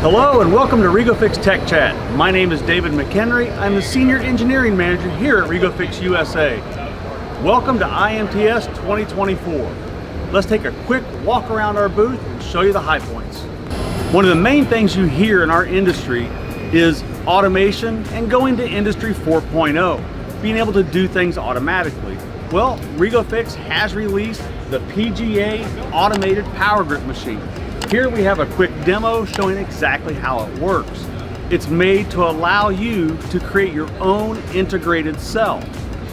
Hello and welcome to RegoFix Tech Chat. My name is David McHenry. I'm the Senior Engineering Manager here at RegoFix USA. Welcome to IMTS 2024. Let's take a quick walk around our booth and show you the high points. One of the main things you hear in our industry is automation and going to Industry 4.0, being able to do things automatically. Well, RegoFix has released the PGA Automated Power Grip Machine. Here we have a quick demo showing exactly how it works. It's made to allow you to create your own integrated cell.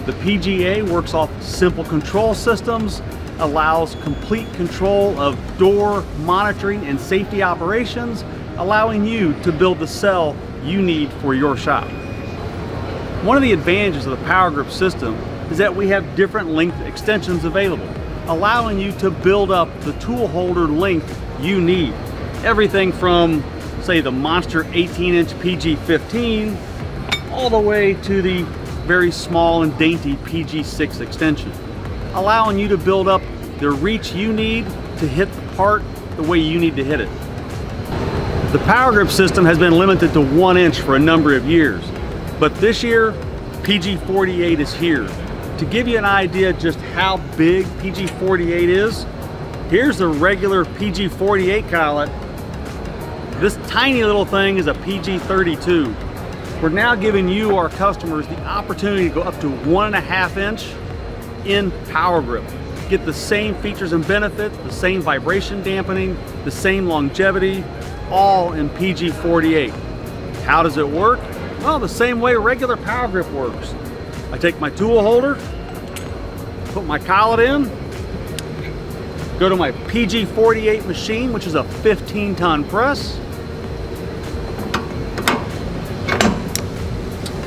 The PGA works off simple control systems, allows complete control of door monitoring and safety operations, allowing you to build the cell you need for your shop. One of the advantages of the Power Grip system is that we have different length extensions available, allowing you to build up the tool holder length you need. Everything from, say, the Monster 18-inch PG-15 all the way to the very small and dainty PG-6 extension, allowing you to build up the reach you need to hit the part the way you need to hit it. The Power Grip system has been limited to one inch for a number of years, but this year, PG-48 is here. To give you an idea just how big PG-48 is, Here's the regular PG-48 collet. This tiny little thing is a PG-32. We're now giving you, our customers, the opportunity to go up to one and a half inch in power grip. Get the same features and benefits, the same vibration dampening, the same longevity, all in PG-48. How does it work? Well, the same way regular power grip works. I take my tool holder, put my collet in, Go to my PG48 machine, which is a 15 ton press.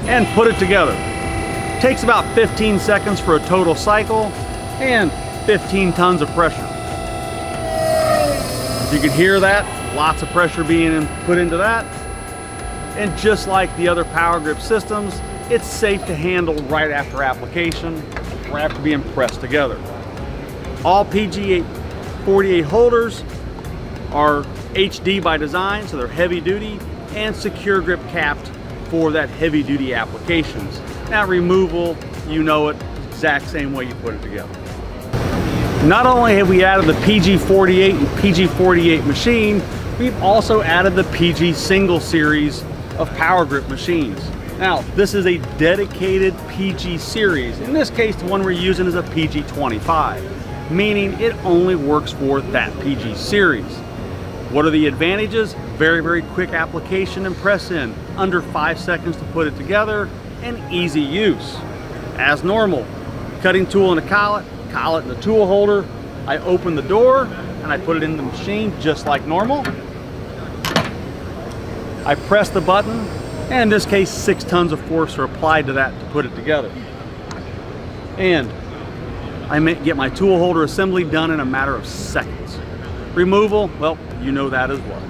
And put it together. Takes about 15 seconds for a total cycle and 15 tons of pressure. As you can hear that, lots of pressure being put into that. And just like the other power grip systems, it's safe to handle right after application, right after being pressed together. All PG 48 holders are HD by design, so they're heavy duty and secure grip capped for that heavy duty applications. Now removal, you know it, exact same way you put it together. Not only have we added the PG48 and PG48 machine, we've also added the PG single series of power grip machines. Now, this is a dedicated PG series. In this case, the one we're using is a PG25 meaning it only works for that PG series. What are the advantages? Very, very quick application and press in, under five seconds to put it together, and easy use. As normal, cutting tool in a collet, collet in the tool holder, I open the door and I put it in the machine just like normal. I press the button, and in this case, six tons of force are applied to that to put it together. And I get my tool holder assembly done in a matter of seconds. Removal, well, you know that as well.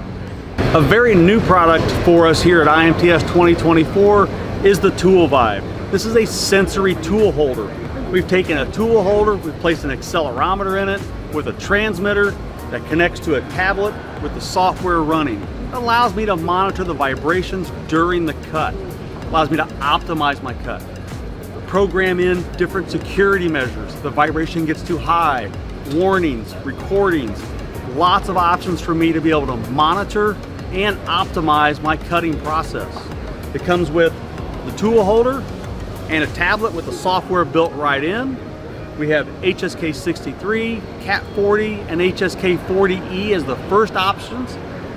A very new product for us here at IMTS 2024 is the ToolVibe. This is a sensory tool holder. We've taken a tool holder, we've placed an accelerometer in it with a transmitter that connects to a tablet with the software running. It allows me to monitor the vibrations during the cut. It allows me to optimize my cut program in different security measures. The vibration gets too high, warnings, recordings, lots of options for me to be able to monitor and optimize my cutting process. It comes with the tool holder and a tablet with the software built right in. We have HSK 63, CAT 40, and HSK 40E as the first options.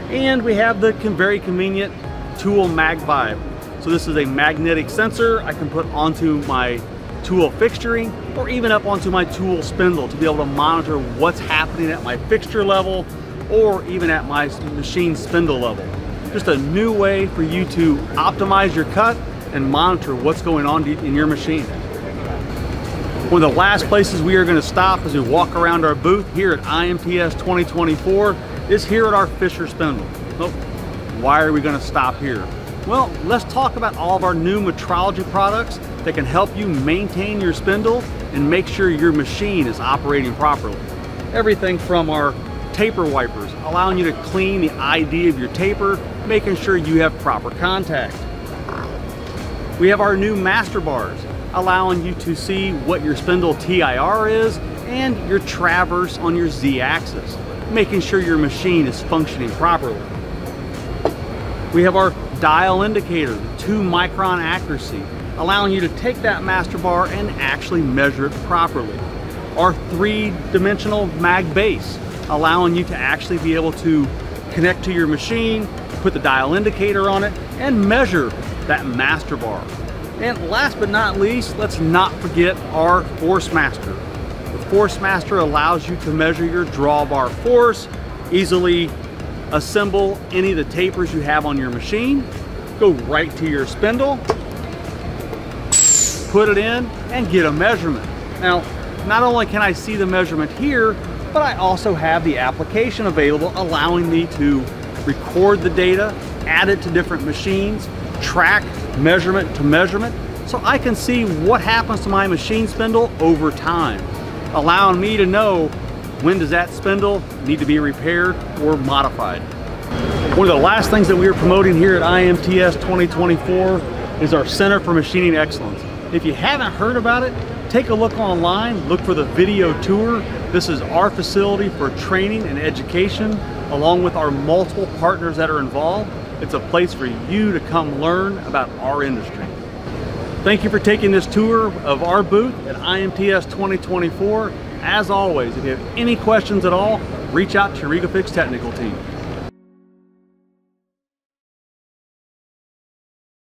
And we have the very convenient Tool Mag Vibe so this is a magnetic sensor I can put onto my tool fixturing or even up onto my tool spindle to be able to monitor what's happening at my fixture level or even at my machine spindle level. Just a new way for you to optimize your cut and monitor what's going on in your machine. One of the last places we are going to stop as we walk around our booth here at IMTS 2024 is here at our Fischer spindle. Well, why are we going to stop here? Well, let's talk about all of our new metrology products that can help you maintain your spindle and make sure your machine is operating properly. Everything from our taper wipers, allowing you to clean the ID of your taper making sure you have proper contact. We have our new master bars, allowing you to see what your spindle TIR is and your traverse on your Z-axis, making sure your machine is functioning properly. We have our dial indicator, two micron accuracy, allowing you to take that master bar and actually measure it properly. Our three-dimensional mag base, allowing you to actually be able to connect to your machine, put the dial indicator on it, and measure that master bar. And last but not least, let's not forget our Force Master. The Force Master allows you to measure your drawbar force, easily assemble any of the tapers you have on your machine, go right to your spindle, put it in, and get a measurement. Now, not only can I see the measurement here, but I also have the application available allowing me to record the data, add it to different machines, track measurement to measurement, so I can see what happens to my machine spindle over time, allowing me to know when does that spindle need to be repaired or modified. One of the last things that we are promoting here at IMTS 2024 is our Center for Machining Excellence. If you haven't heard about it, take a look online, look for the video tour. This is our facility for training and education, along with our multiple partners that are involved. It's a place for you to come learn about our industry. Thank you for taking this tour of our booth at IMTS 2024. As always, if you have any questions at all, reach out to your technical team.